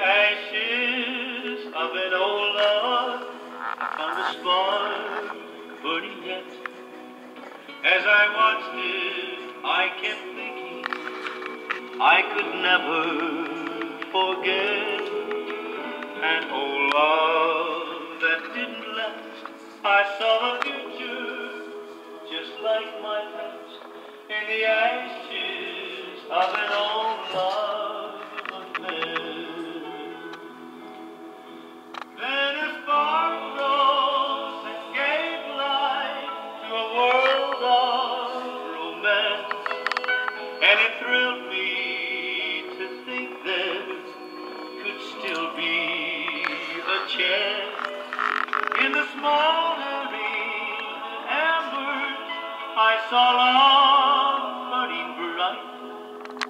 ashes of an old love, I found a spark burning yet. As I watched it, I kept thinking I could never forget an old love that didn't last. I saw the future just like my past in the ashes a in the smoldering embers. I saw love.